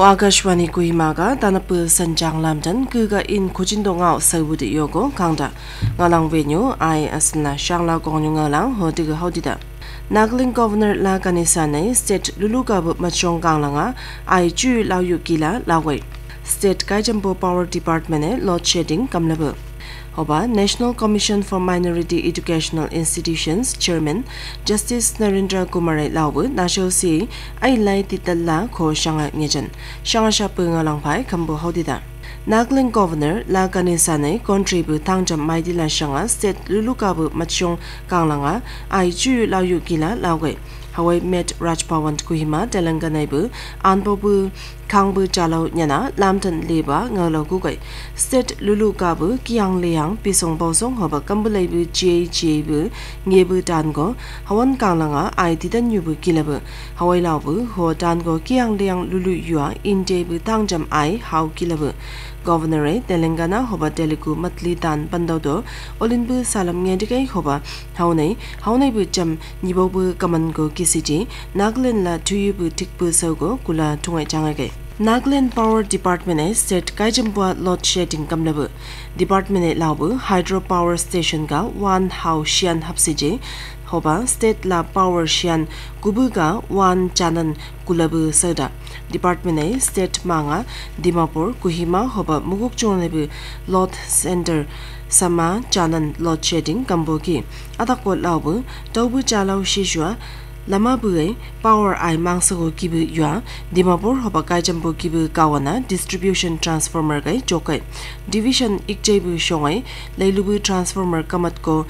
ho akashwani kuhimaga tanapu sanjang lamdan kuga in kujindo ngao sawudi yogo kangda. Ngalang venyu ai asna shangla gonyu ngalang ho diga hodida. Nagaland Governor La Kanisane State Luluka bu machong kanglanga ai ju lao yu kila lawe State Kajambo Power Department e load shedding kamlabu. Hoba National Commission for Minority Educational Institutions Chairman Justice Narendra Kumar Lawu na si ai lai titalla kho shanga ngejan. Shanga sha pu nga lang phai kambu hodida. Nagaland Governor La Ganesane contribute tangjam Maidila shanga state lulukabu machong kanglanga ai chu la yu kila lawe. Hawaii Met Rajpawan Kuhima Telanganaibu Anpobu Kangbu Chalo Nyana Lamton Leba Ngalo Kugai State Lulu Kabu Kiang Liang Pisong Bosong Hoba Kambulaibu Jie Jie Bu Ngebu Dango Hawan Kanglanga I Didn't Yubu Kilabu Hawaii Labu Ho Dango Kiang Liang Lulu Yua Injebu Tangjam I How Kilabu Governor Telangana hoba Telugu matli dan bandau do olin bu salam nge dikai hoba haunai haunai bu cham nibo bu kaman go kisiji naglen la tuyu bu tik bu sau go kula tungai changai ge Nagaland Power Department e state Kaijampua load shedding kamlabu Department e Hydro hydropower station ga one how shian hapsije hoba state la power shian kubuga Wan chanan kulabu sada department a state manga dimapur kuhima hoba muguk chonebu lot center sama chanan lot shedding kambogi. Adakol labu tobu chalau shishwa lama bue power ai mang sago kibu yua dimapur hoba kai jambo kibu kawana distribution transformer gai chokai. Division ikjai bu shongai leilubu transformer kamat ko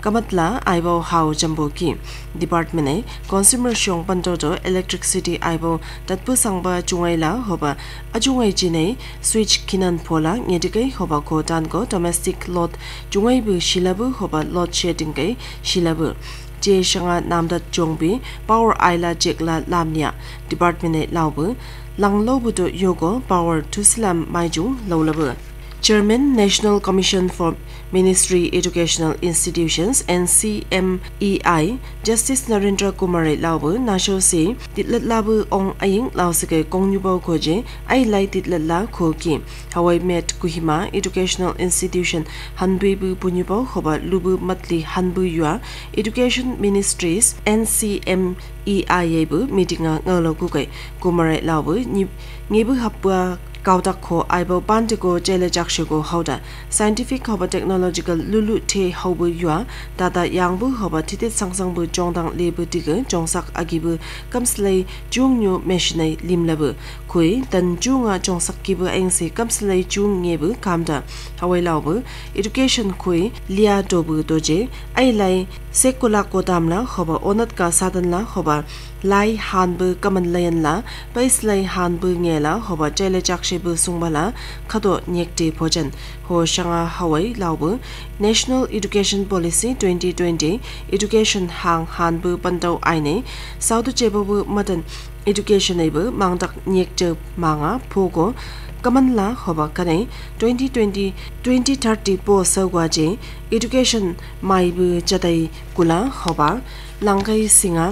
kamatla, aibo hau jambo ki department e consumer shong panto do electricity aibo, tatpu sangba chungai la hoba achungai chine switch kinan phola ngedikai hoba ko tan ko domestic lot chungai bu shilabu hoba, lot shedding kai shilabu. Je shanga namda chongbi, power aila jekla lamnya department e lawbu langlobu do yogo, power to slam maiju lawlabu Chairman, National Commission for Ministry Educational Institutions NCMEI Justice Narendra Kumar Labu Nasho Si, titlat labu ong aying lausake kongyubo koje ai lai titlat la Koki, Hawaii Met Kuhima Educational Institution Hanbuibu Punyubo hoba lubu matli Hanbu Yua Education Ministries NCMEI bu meetinga ngalo kukai Kumar Labu ngibu hapwa kaudak kho aibo bande ko chele jakshe ko hauda scientific hoba technological, lulu the hobu yua tata yangbu hoba titit sangsang bu jongdang lebu tige jongsak agibu, kamslei chung nyu machine limlabu. Khui tan chunga jongsak kibu engse, kamslei chung ngebu, kamda. Hawai lawbu education khui lia dobu, doje. Ai lai, sekula kodamla hoba onat ka sadan la hoba lai han bu, kaman layan la pais lai han bu nge la hoba chele jakshe shebu sungba la khado nyekti bhojan ho shanga hawai laubu National Education Policy 2020 Education hang hanbu pandau aine saudu chebu bu madan education ebu mangdak nyekte manga phogo kaman la hoba kane 2020 2030 po sawwa je education maibu chadai kula hoba langai singa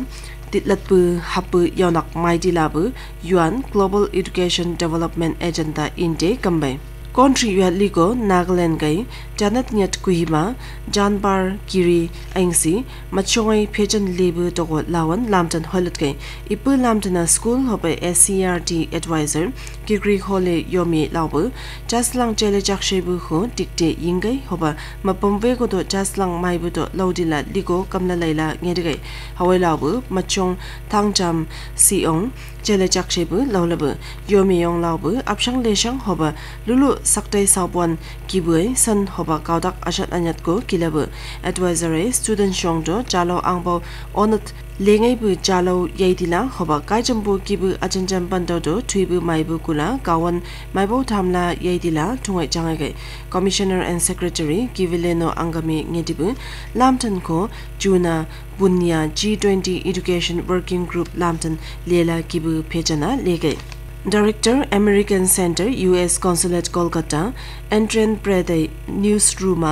titlatpu hapu yonak maidilabu yuan global education development agenda inde kambai country ya ligo nagaland gai janat nyat kuhima janbar kiri angsi machoi phejan lebu togo lawan lamtan holat gai ipu lamtana school hobe scrt advisor kigri hole yomi labu jaslang chele jakshebu hu dikte yingai hoba mapombe go to jaslang maibu to laudila ligo kamla laila ngedigai hawai labu machong thangjam siong chele jakshebu laulabu yomi yong labu apshang leshang hoba lulu saktai cao kibui san hoba kaudak ashat anyat ko kilabu advisory, student shongdo jalo angbo onat lengai bu jalo yaidila hoba kaijambu kibu achanjam mai do tham la kula kawan maibo thamla yaidila thungai jangai commissioner and secretary kivileno angami ngedibu lamtan ko juna bunya g20 education working group lamtan lela kibu phejana legai Director American Center US Consulate Kolkata Entren Prede Newsroom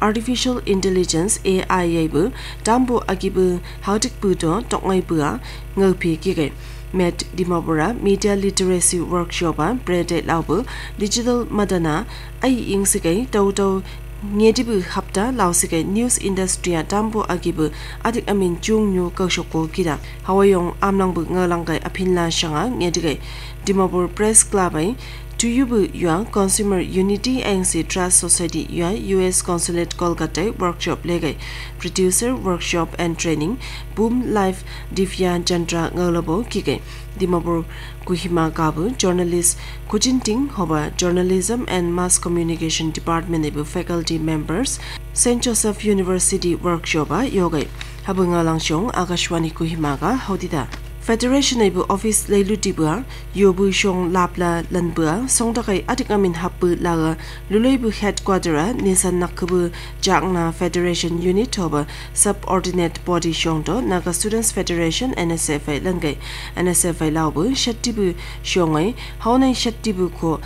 Artificial Intelligence AI bu tambo agibu hautik puto tongai bua ngophi ki ge met dimabura media literacy workshop a prede laubu digital madana ai ing sigai tau tau ngedibu hapta lausike news industry tambo agibu adik amin chung nyu kaushoko kida hawayong amnang bu ngalangai aphinla shanga ngedige dimapur press club ai to yubu yua consumer unity and trust society yua us consulate kolkata workshop lege producer workshop and training, boom life, divya chandra ngalobo kike dimapur kuhima kabu, journalist kujinting hoba, journalism and mass communication department ebu faculty members st joseph university workshop a yoga habunga langshong akashwani kuhima ga hodida Federation ibu office leilu tibua yobu shong lapla lanbua songdakai atikamin happu laga lulaibu headquarter nisan nakbu jangna Federation unit hoba subordinate body shongdo naga students federation NSFI langai NSFI laubu shattibu shongai haunai shattibu ko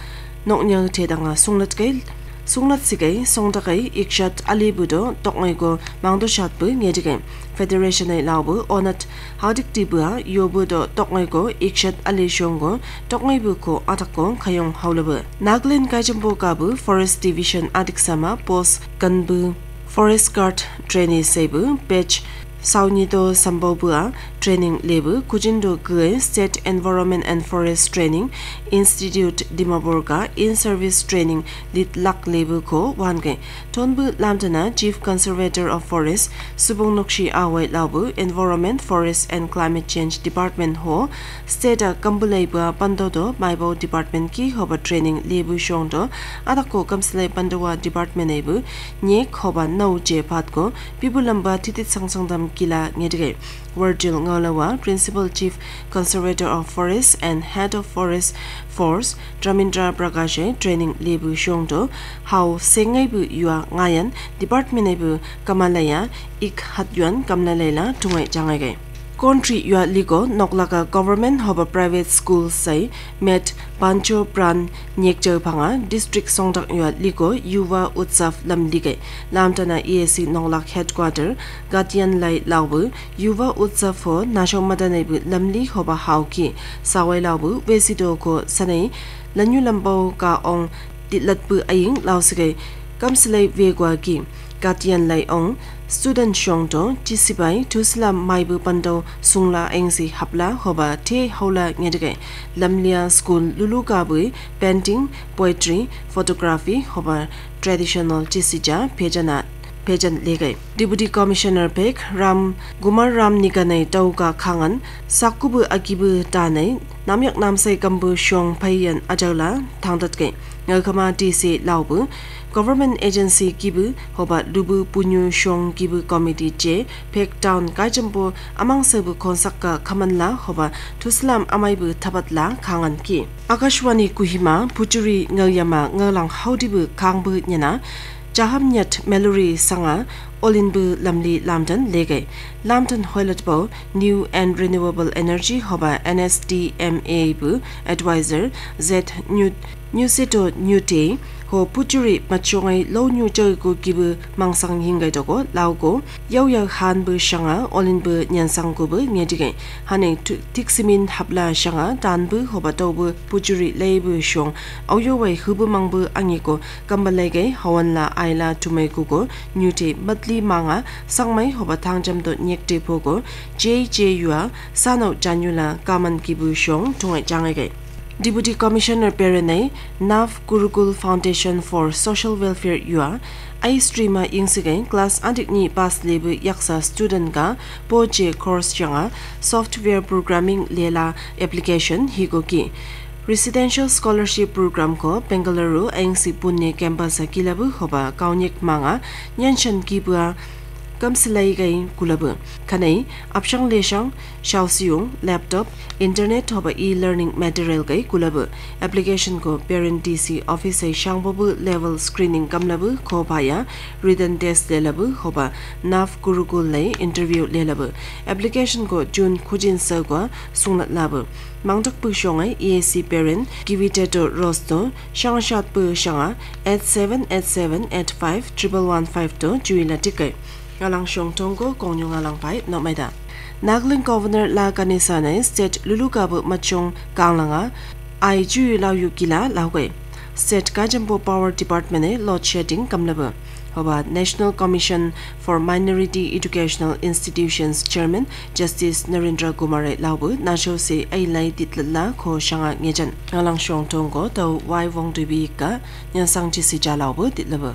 noknyang tedanga songlatkai sungnat sigai songdakai ikshat, alibudo tokngai go mangdo shatbu ngedigai Federation ai labu onat haudik tibua yobu do tokngai ko ikshat ali shongo tokngai bu ko atako khayong haulabu naglen kajambo kabu Forest Division, adiksama, post kanbu Forest Guard trainee sebu page Saunido Sambobua Training Lebu Kujindo Gue State Environment and Forest Training institute dimaburga in service training lit lak lebu ko wange. Tonbu lamdana chief conservator of forest subong nokshi awai labu environment forest and climate change department ho state kambulaiba pandodo maibo department ki hoba training lebu shongdo adako kamsle pandowa department ebu nye khoba nau je phat ko pibulamba titit sangsangdam kila ngedge Virgil Ngolawa, Principal Chief Conservator of Forests and Head of Forest Force, Dramindra Prakash Training Lebu Shongdo, How Sengaibu Yua Ngayan, Department Bu Kamalaya, Ik Hatyuan Kamlalela Tungai Jangai country yua ligo noklaka government hoba private school sai, met pancho pran nyekche phanga, district songdak yua ligo yuwa utsav lamdige lamtana EAC noklak headquarter gatian lai lawbu yuwa utsav ho nasho madane bu lamli hoba hauki sawai lawbu wesido ko sanai lanyu lambo ka ong titlat pu aying lawsige kamslai vegwa ki gatian lai ong student shong to chisibai thusla maibu pando sungla engsi hapla hoba the hola ngedege lamlia school lulu ka painting, poetry, photography hoba traditional chisija phejana pejan legai deputy commissioner pek, ram gumar ram niganai tauka khangan sakubu akibu tanai namyak namsai kambu shong phayan ajala thangdat ke ngakama dc laubu government agency kibu hoba lubu, punyu shong kibu committee che pek town kajambo amang sebu konsakka kamanla hoba tuslam amaibu tabatla kangan ki. Akashwani kuhima, puchuri ngayama ngalang haudibu Kangbu nyana Jaham Nyat mallory sanga, olinbu lamli lamdan lege. Lamdan hoilatbo new and renewable energy hoba nsdma bu, advisor, z new new seto new day ho puchuri machongai lo nyu choi ko kibu mangsang hingai dogo laugo yau ya han bu shanga, olin bu nyansang ko bu nge dige hane tiksimin habla shanga, dan bu hoba to bu puchuri lei bu shong au yo wai hu bu mang bu angi ko kambalai ge hawan la aila tumai ko ko, nyu te matli manga, sangmai hoba thangjam do nyek te po ko. Jj yua sano janula kaman kibu shong tungai jangai ge Deputy Commissioner Perene, NAV Gurukul Foundation for Social Welfare UA, ai streama yingsigen class andik ni pass lebu yaksa student ga poje course changa software programming lela application higoki. Residential Scholarship Program ko Bengaluru ANC punne campus akilabu hoba kaunyek manga nyanshan kibua kam áp gai lê khanai apshang leshang dụng laptop, internet thoba e learning material gai kulabu application ko parent dc office ai shangbobu level screening kamlabu ko baya written test lelabu hoba naf gurukul lay interview lelabu application ko june khujin sa kwa sunglat labu mangtak pu shongai EAC parent giviteto rosto shangshat pu shanga 878785 11152 juila tikai ngalang shong tongko konyo ngalang pai no maida Nagaland Governor La Kanisane State Lulukabu Machong Kanglanga ai ju lau yu kila lau kwe State Kajampo Power Department ne load shedding kamlaba hoba National Commission for Minority Educational Institutions Chairman Justice Narendra Kumar e laubu nasho se ai lai titlala kho shanga ngejan. Ngalang shong tong ko to wai wong tu bi ka nyang sang chi si ja laubu titlaba